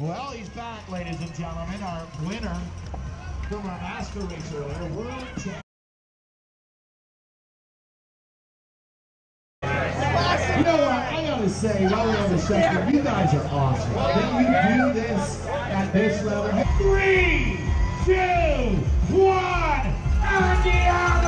Well, he's back, ladies and gentlemen. Our winner from our master race earlier, world champion. You know what? I gotta say, while we're on the second, you guys are awesome. That you do this at this level. Three, two, one, Andiano!